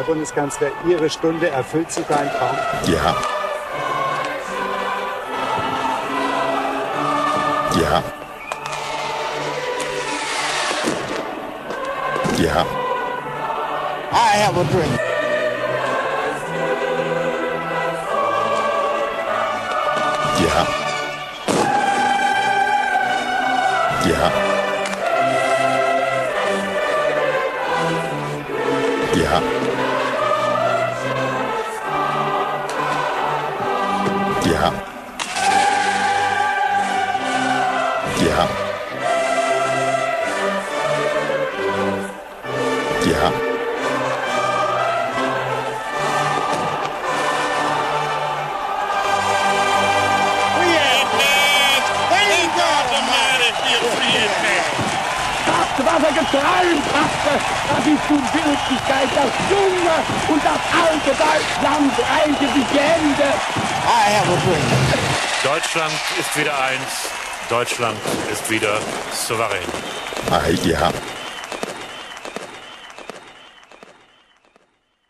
Herr Bundeskanzler, Ihre Stunde erfüllt sich ein Traum? Ja. Ja. Ja. I have a dream. Ja. Ja. Ja. Ja. Ja. Ja. was er geträumt hatte, dass ich nun Wirklichkeit das junge und das alte Deutschland reiche sich a dream. Deutschland ist wieder eins. Deutschland ist wieder souverän. Ah, ja.